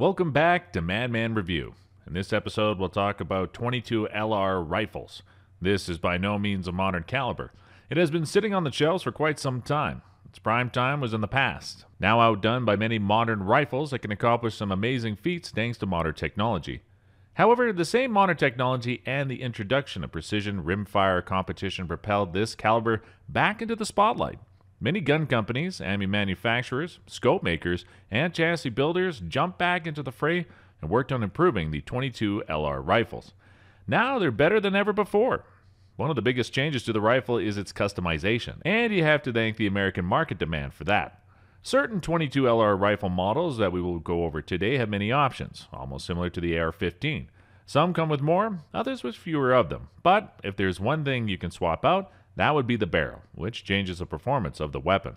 Welcome back to Madman Review. In this episode, we'll talk about 22 LR rifles. This is by no means a modern caliber. It has been sitting on the shelves for quite some time. Its prime time was in the past. Now outdone by many modern rifles that can accomplish some amazing feats thanks to modern technology. However, the same modern technology and the introduction of precision rimfire competition propelled this caliber back into the spotlight. Many gun companies, ammo manufacturers, scope makers, and chassis builders jumped back into the fray and worked on improving the 22 LR rifles. Now they're better than ever before. One of the biggest changes to the rifle is its customization, and you have to thank the American market demand for that. Certain 22 LR rifle models that we will go over today have many options, almost similar to the AR 15. Some come with more, others with fewer of them. But if there's one thing you can swap out, that would be the barrel, which changes the performance of the weapon.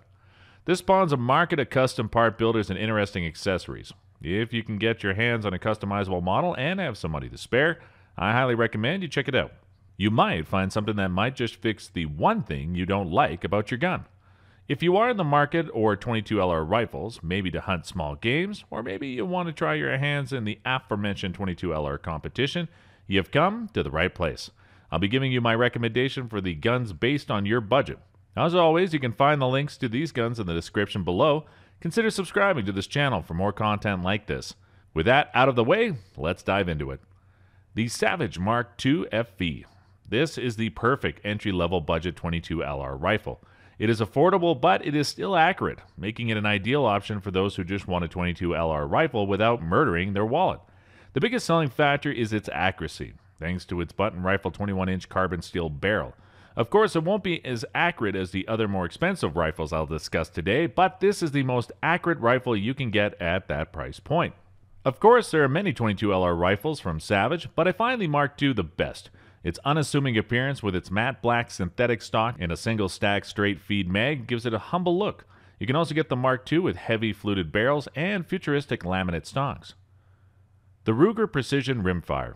This spawns a market of custom part builders and interesting accessories. If you can get your hands on a customizable model and have some money to spare, I highly recommend you check it out. You might find something that might just fix the one thing you don't like about your gun. If you are in the market or 22LR rifles, maybe to hunt small games, or maybe you want to try your hands in the aforementioned 22LR competition, you have come to the right place. I'll be giving you my recommendation for the guns based on your budget. As always, you can find the links to these guns in the description below. Consider subscribing to this channel for more content like this. With that out of the way, let's dive into it. The Savage Mark II FV. This is the perfect entry level budget 22LR rifle. It is affordable, but it is still accurate, making it an ideal option for those who just want a 22LR rifle without murdering their wallet. The biggest selling factor is its accuracy thanks to its button rifle 21 inch carbon steel barrel. Of course, it won't be as accurate as the other more expensive rifles I'll discuss today, but this is the most accurate rifle you can get at that price point. Of course, there are many 22LR rifles from Savage, but I find the Mark II the best. Its unassuming appearance with its matte black synthetic stock and a single stack straight feed mag gives it a humble look. You can also get the Mark II with heavy fluted barrels and futuristic laminate stocks. The Ruger Precision Rimfire.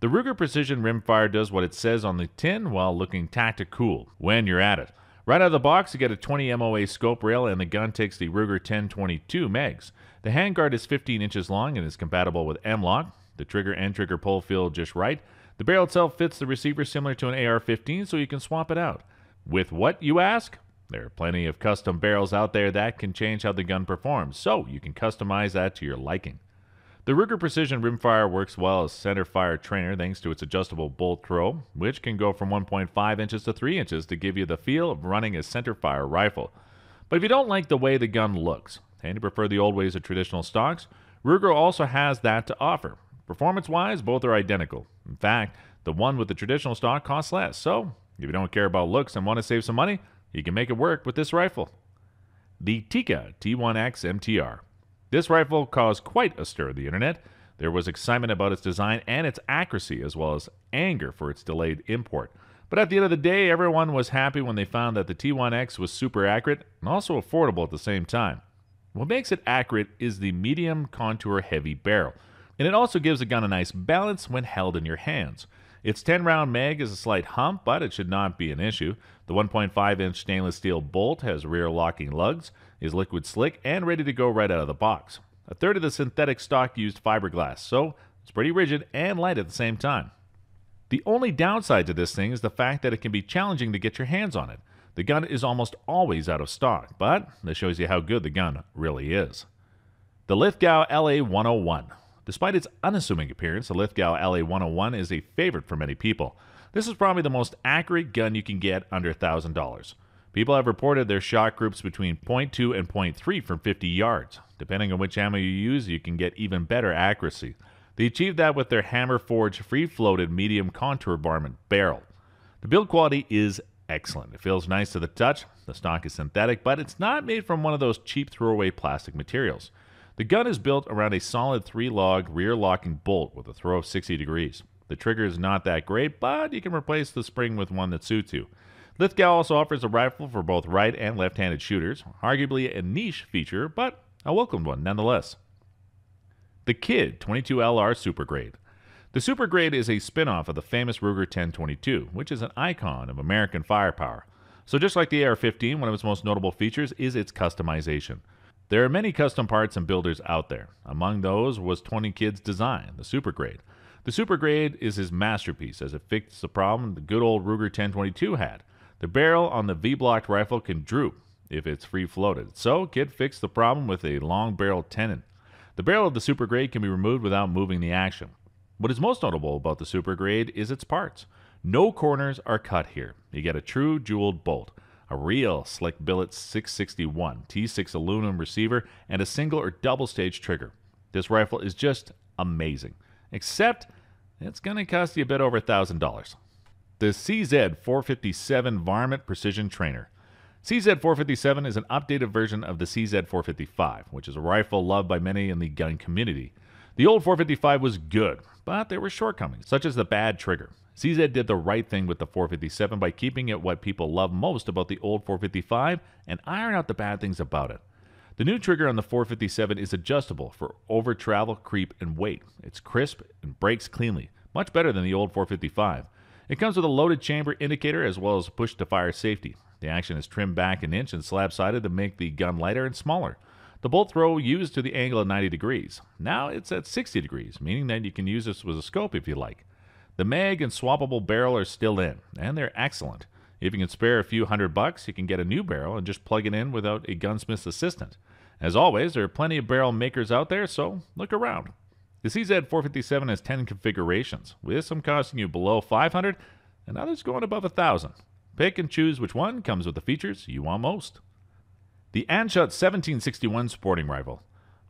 The Ruger Precision Rimfire does what it says on the tin while looking tactical when you're at it. Right out of the box, you get a 20 MOA scope rail, and the gun takes the Ruger 1022 megs. The handguard is 15 inches long and is compatible with M-LOK. The trigger and trigger pull feel just right. The barrel itself fits the receiver similar to an AR-15, so you can swap it out. With what, you ask? There are plenty of custom barrels out there that can change how the gun performs, so you can customize that to your liking. The Ruger Precision Rimfire works well as center fire trainer thanks to its adjustable bolt throw, which can go from 1.5 inches to 3 inches to give you the feel of running a center fire rifle. But if you don't like the way the gun looks and you prefer the old ways of traditional stocks, Ruger also has that to offer. Performance wise, both are identical. In fact, the one with the traditional stock costs less, so if you don't care about looks and want to save some money, you can make it work with this rifle. The Tikka T1X MTR. This rifle caused quite a stir on the internet. There was excitement about its design and its accuracy, as well as anger for its delayed import. But at the end of the day, everyone was happy when they found that the T1X was super accurate and also affordable at the same time. What makes it accurate is the medium contour heavy barrel, and it also gives the gun a nice balance when held in your hands. Its 10 round mag is a slight hump, but it should not be an issue. The 1.5 inch stainless steel bolt has rear locking lugs, is liquid slick, and ready to go right out of the box. A third of the synthetic stock used fiberglass, so it's pretty rigid and light at the same time. The only downside to this thing is the fact that it can be challenging to get your hands on it. The gun is almost always out of stock, but this shows you how good the gun really is. The Lithgow LA 101. Despite its unassuming appearance, the Lithgow LA 101 is a favorite for many people. This is probably the most accurate gun you can get under $1,000. People have reported their shot groups between 0.2 and 0.3 from 50 yards. Depending on which ammo you use, you can get even better accuracy. They achieved that with their hammer forged free floated medium contour varmint barrel. The build quality is excellent. It feels nice to the touch. The stock is synthetic, but it's not made from one of those cheap throwaway plastic materials. The gun is built around a solid three lug rear locking bolt with a throw of 60 degrees. The trigger is not that great, but you can replace the spring with one that suits you. Lithgow also offers a rifle for both right and left handed shooters, arguably a niche feature, but a welcomed one nonetheless. The Kidd 22LR Supergrade. The Supergrade is a spin off of the famous Ruger 1022, which is an icon of American firepower. So, just like the AR 15, one of its most notable features is its customization. There are many custom parts and builders out there. Among those was Tony Kidd's design, the Super Grade. The Super Grade is his masterpiece as it fixed the problem the good old Ruger 1022 had. The barrel on the V-blocked rifle can droop if it's free floated. So Kidd fixed the problem with a long barrel tenon. The barrel of the Super Grade can be removed without moving the action. What is most notable about the Super Grade is its parts. No corners are cut here. You get a true jeweled bolt, a real slick billet 661 T6 aluminum receiver, and a single or double stage trigger. This rifle is just amazing. Except it's going to cost you a bit over $1,000. The CZ 457 Varmint Precision Trainer. CZ 457 is an updated version of the CZ 455, which is a rifle loved by many in the gun community. The old 455 was good, but there were shortcomings, such as the bad trigger. CZ did the right thing with the 457 by keeping it what people love most about the old 455 and iron out the bad things about it. The new trigger on the 457 is adjustable for over travel, creep, and weight. It's crisp and breaks cleanly, much better than the old 455. It comes with a loaded chamber indicator as well as push to fire safety. The action is trimmed back an inch and slab sided to make the gun lighter and smaller. The bolt throw used to the angle of 90 degrees. Now it's at 60 degrees, meaning that you can use this with a scope if you like. The mag and swappable barrel are still in, and they're excellent. If you can spare a few hundred bucks, you can get a new barrel and just plug it in without a gunsmith's assistant. As always, there are plenty of barrel makers out there, so look around. The CZ457 has 10 configurations, with some costing you below 500 and others going above 1000. Pick and choose which one comes with the features you want most. The Anschutz 1761 sporting rifle.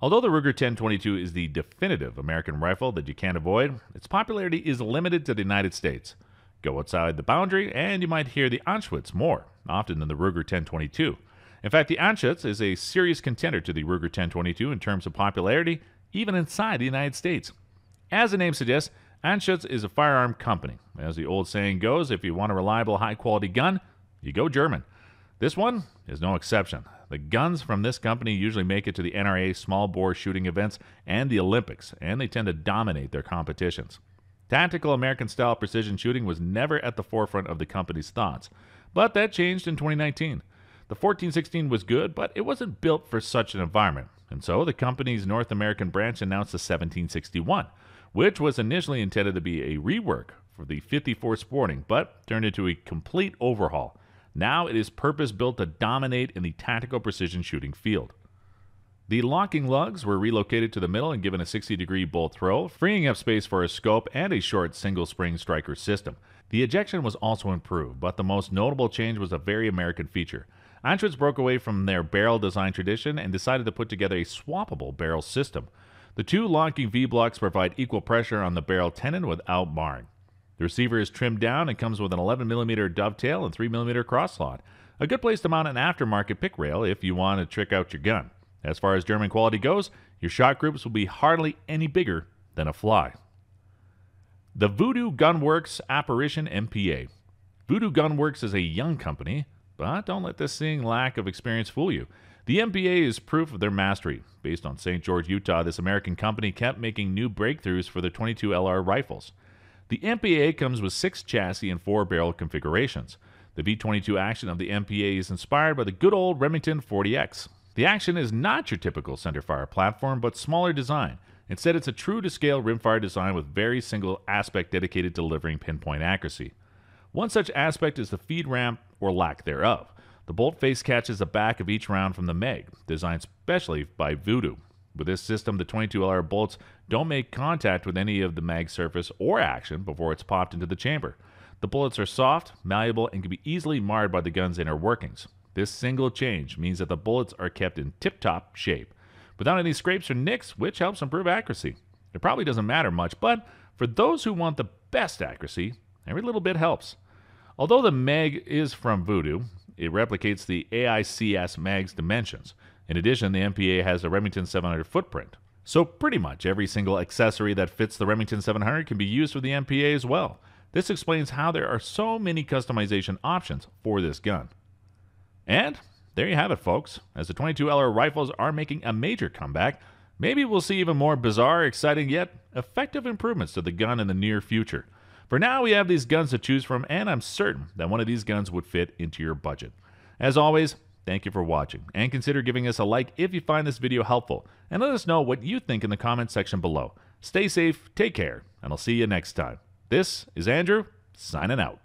Although the Ruger 1022 is the definitive American rifle that you can't avoid, its popularity is limited to the United States. Go outside the boundary and you might hear the Anschutz more often than the Ruger 1022. In fact, the Anschutz is a serious contender to the Ruger 1022 in terms of popularity even inside the United States. As the name suggests, Anschutz is a firearm company. As the old saying goes, if you want a reliable, high quality gun, you go German. This one is no exception. The guns from this company usually make it to the NRA small bore shooting events and the Olympics, and they tend to dominate their competitions. Tactical American style precision shooting was never at the forefront of the company's thoughts, but that changed in 2019. The 1416 was good, but it wasn't built for such an environment. And so the company's North American branch announced the 1761, which was initially intended to be a rework for the 54 Sporting, but turned into a complete overhaul. Now it is purpose built to dominate in the tactical precision shooting field. The locking lugs were relocated to the middle and given a 60 degree bolt throw, freeing up space for a scope and a short single spring striker system. The ejection was also improved, but the most notable change was a very American feature. Anschutz broke away from their barrel design tradition and decided to put together a swappable barrel system. The two locking V blocks provide equal pressure on the barrel tenon without marring. The receiver is trimmed down and comes with an 11mm dovetail and 3mm cross slot. A good place to mount an aftermarket pick rail if you want to trick out your gun. As far as German quality goes, your shot groups will be hardly any bigger than a fly. The Vudoo Gunworks Apparition MPA. Vudoo Gunworks is a young company but don't let this seeming lack of experience fool you. The MPA is proof of their mastery. Based on St. George, Utah, this American company kept making new breakthroughs for the 22 LR rifles. The MPA comes with six chassis and four barrel configurations. The V22 action of the MPA is inspired by the good old Remington 40X. The action is not your typical centerfire platform, but smaller design. Instead, it's a true to scale rimfire design with very single aspect dedicated to delivering pinpoint accuracy. One such aspect is the feed ramp or lack thereof. The bolt face catches the back of each round from the mag, designed specially by Vudoo. With this system, the 22LR bolts don't make contact with any of the mag surface or action before it's popped into the chamber. The bullets are soft, malleable, and can be easily marred by the gun's inner workings. This single change means that the bullets are kept in tip top shape, without any scrapes or nicks, which helps improve accuracy. It probably doesn't matter much, but for those who want the best accuracy, every little bit helps. Although the mag is from Vudoo, it replicates the AICS mag's dimensions. In addition, the MPA has a Remington 700 footprint. So pretty much every single accessory that fits the Remington 700 can be used for the MPA as well. This explains how there are so many customization options for this gun. And there you have it, folks. As the 22LR rifles are making a major comeback, maybe we'll see even more bizarre, exciting, yet effective improvements to the gun in the near future. For now, we have these guns to choose from, and I'm certain that one of these guns would fit into your budget. As always, Thank you for watching, and consider giving us a like if you find this video helpful, and let us know what you think in the comment section below. Stay safe, take care, and I'll see you next time. This is Andrew, signing out.